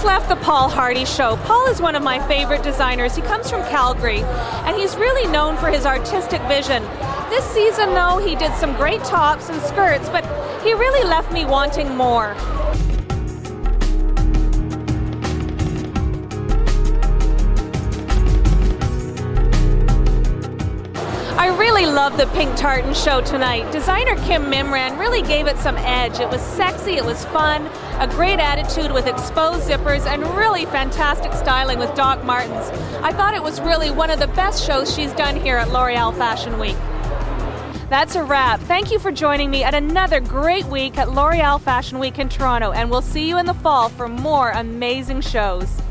the Paul Hardy Show. Paul is one of my favorite designers. He comes from Calgary, and he's really known for his artistic vision. This season, though, he did some great tops and skirts, but he really left me wanting more. Really love the Pink Tartan show tonight. Designer Kim Mimran really gave it some edge. It was sexy, it was fun, a great attitude with exposed zippers, and really fantastic styling with Doc Martens. I thought it was really one of the best shows she's done here at L'Oreal Fashion Week. That's a wrap. Thank you for joining me at another great week at L'Oreal Fashion Week in Toronto, and we'll see you in the fall for more amazing shows.